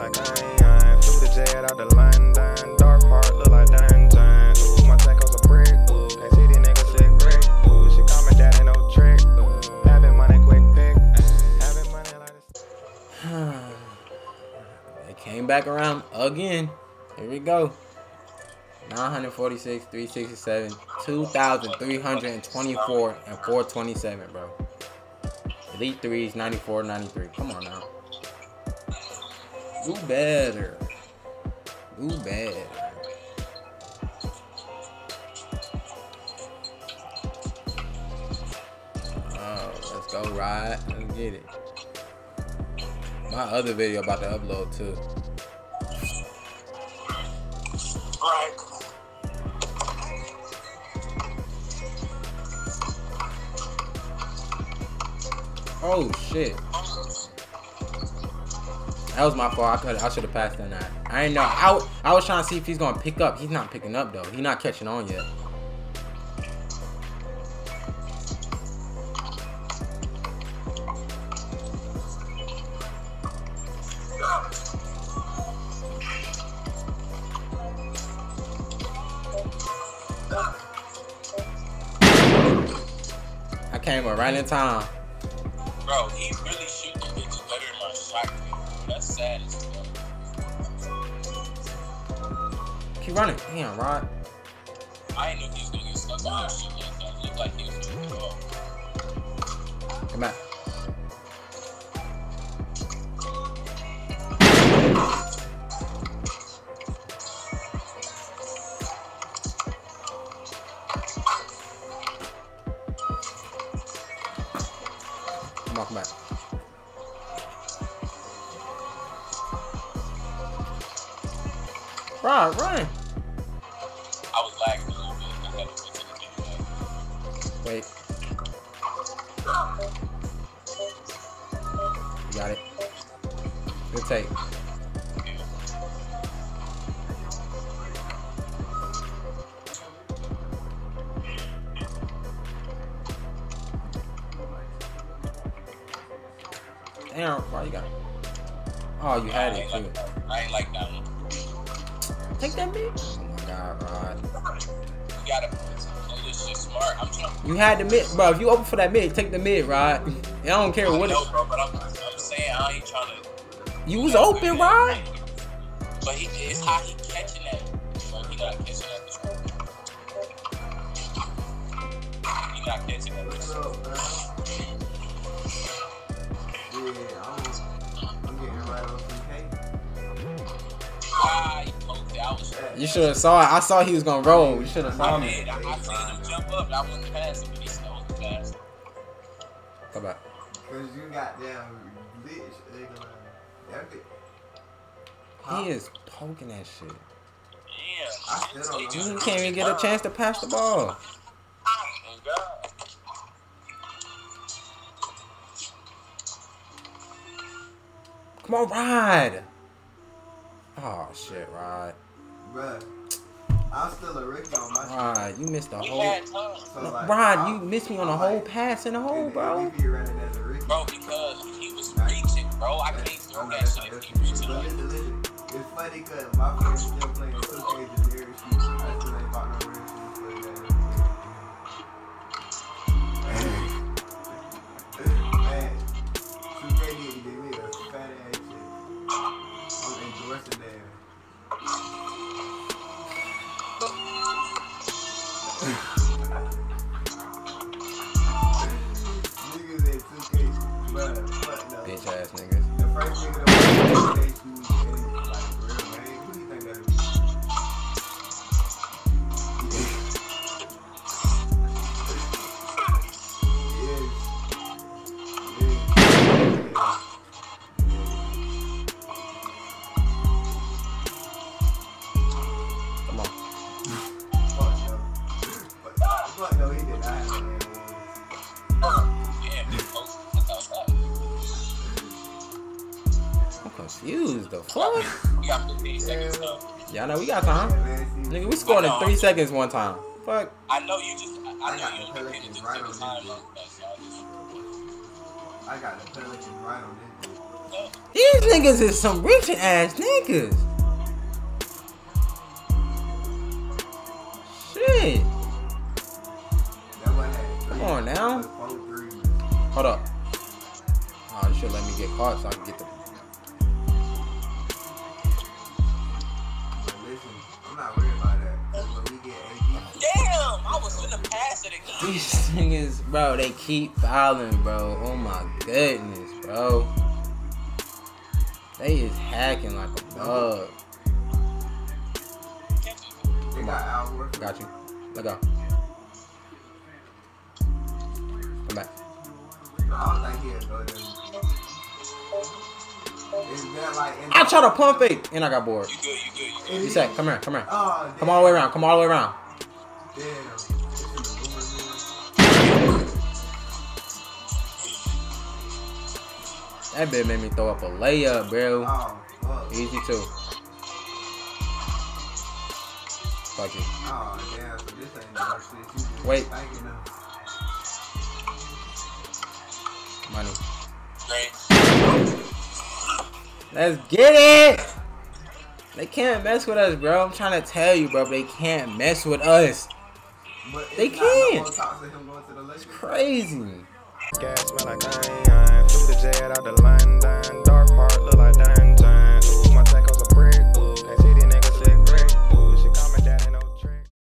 like iron. Flew the jet out the London. Dark heart look like dungeon. Ooh, my tank was a brick. Ooh, can't see these niggas sick brick. Ooh, she call me daddy, no trick. Ooh, having money, quick pick. Having money like this. They came back around again. Here we go. 946, 367, 2,324, and 427, bro. Elite 3s, 94, 93. Come on now. Do better. Do better. Oh, let's go ride. Let's get it. My other video about to upload too. Right. Oh shit. That was my fault. I could I should have passed on that. I didn't know. I was trying to see if he's gonna pick up. He's not picking up though. He's not catching on yet. I came up right in time. Bro, he really shooting sad as. Keep running. Damn, Rod. I ain't know he was gonna get stuck on that shit like that. It looked like he was gonna go off. Come back. Come on, come back. Rod, run. I was lagging a little bit. I had to go to the. Wait. You got it. Good take. Damn, bro, you got it. Oh, you had it too. I ain't like that one. Take that bitch. Oh my god, Rod. You gotta play this shit smart. I'm trying. You had the mid, bro. If you open for that mid, take the mid, Rod. I don't care I what it. bro, but I'm, I'm saying I ain't trying to. You was open, Rod. But he, it's how he catching that. Bro, he not catching that. He not catching that. I was. Uh, you should have saw it. I saw he was gonna roll. You should have saw I me. did. I, I seen him jump up. I wasn't past him, but he still was fast. Come back. Cause you got damn bitch, nigga. He is poking that shit. Yeah. I still don't know. You can't even get a chance to pass the ball. Oh, Come on, Rod. Oh shit, Rod. Bruh. I'm still a rookie on my Rod, you missed the We whole. had time. So, like, Rod, I'm- you missed me on the I'm whole like- pass in the hole, if- bro. If you running as a rookie. Bro, because he was reaching, bro. I can't throw that shit if he reaching. But Like, listen, listen. It's funny cause my friends still playing 2K generic shit. I still ain't bought no Bitch ass niggas. The first nigga that I'm confused. The fuck? We got 15 seconds left. Y'all know we got time. Nigga, we scored in three seconds one time. Fuck. I know you just. I, I I know got you the don't Pelicans right on this like I got the Pelicans right on this. These niggas is some rich ass niggas. Shit. That one had three. Come on now. Hold up. Oh, you should let me get caught so I can get the. These niggas, bro, they keep fouling, bro. Oh my goodness, bro. They is hacking like a bug. they got Got you. Let go. Come back. I don't think he'll go there. Is that like in I tried to pump it and I got bored. You good, you good, you good. You he- said, come here, come here. Oh, Come all the way around. Come all the way around. Damn. That bit made me throw up a layup, bro. Oh, fuck. Easy too. Fuck it. Oh, damn. So this ain't no shit. You just Wait. Money. Great. Let's get it. They can't mess with us, bro. I'm trying to tell you, bro. They can't mess with us. But They it's no can. more talks of him going to the Lakers. Crazy. Gas smell like iron. Flew the jet out the London. Dark heart look like dungeon.